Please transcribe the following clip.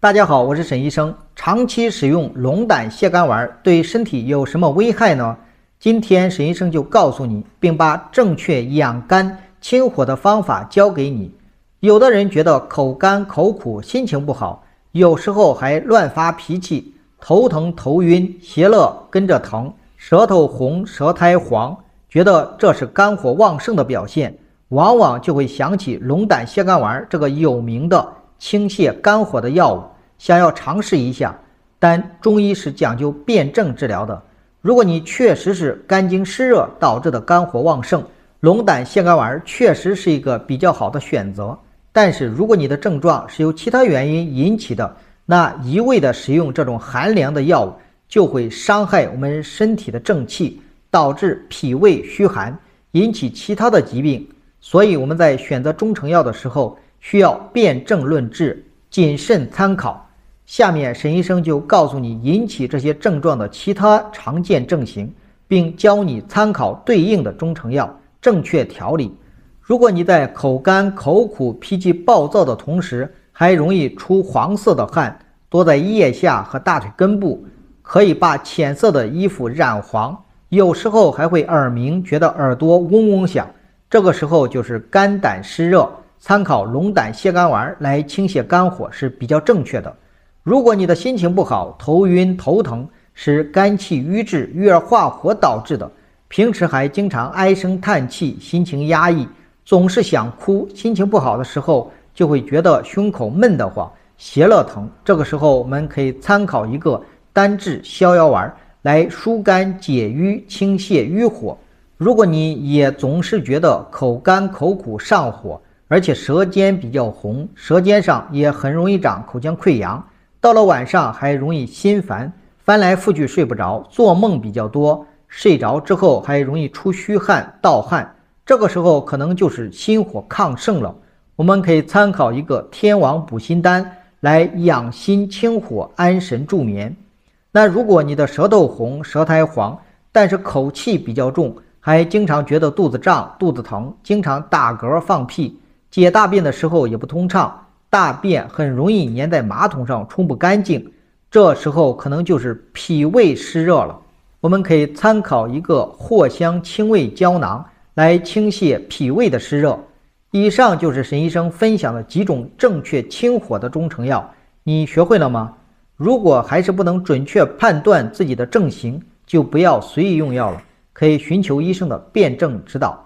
大家好，我是沈医生。长期使用龙胆泻肝丸对身体有什么危害呢？今天沈医生就告诉你，并把正确养肝清火的方法教给你。有的人觉得口干口苦，心情不好，有时候还乱发脾气，头疼头晕，邪乐跟着疼，舌头红，舌苔黄，觉得这是肝火旺盛的表现，往往就会想起龙胆泻肝丸这个有名的。清泻肝火的药物，想要尝试一下，但中医是讲究辨证治疗的。如果你确实是肝经湿热导致的肝火旺盛，龙胆泻肝丸确实是一个比较好的选择。但是如果你的症状是由其他原因引起的，那一味的使用这种寒凉的药物，就会伤害我们身体的正气，导致脾胃虚寒，引起其他的疾病。所以我们在选择中成药的时候，需要辨证论治，谨慎参考。下面沈医生就告诉你引起这些症状的其他常见症型，并教你参考对应的中成药，正确调理。如果你在口干口苦、脾气暴躁的同时，还容易出黄色的汗，多在腋下和大腿根部，可以把浅色的衣服染黄，有时候还会耳鸣，觉得耳朵嗡嗡响，这个时候就是肝胆湿热。参考龙胆泻肝丸来清泻肝火是比较正确的。如果你的心情不好，头晕头疼，是肝气郁滞、郁而化火导致的。平时还经常唉声叹气，心情压抑，总是想哭。心情不好的时候，就会觉得胸口闷得慌、胁肋疼。这个时候，我们可以参考一个丹栀逍遥丸来疏肝解郁、清泻瘀火。如果你也总是觉得口干口苦、上火，而且舌尖比较红，舌尖上也很容易长口腔溃疡。到了晚上还容易心烦，翻来覆去睡不着，做梦比较多。睡着之后还容易出虚汗、盗汗，这个时候可能就是心火亢盛了。我们可以参考一个天王补心丹来养心清火、安神助眠。那如果你的舌头红、舌苔黄，但是口气比较重，还经常觉得肚子胀、肚子疼，经常打嗝放屁。解大便的时候也不通畅，大便很容易粘在马桶上冲不干净，这时候可能就是脾胃湿热了。我们可以参考一个藿香清胃胶囊来清泻脾胃的湿热。以上就是沈医生分享的几种正确清火的中成药，你学会了吗？如果还是不能准确判断自己的症型，就不要随意用药了，可以寻求医生的辩证指导。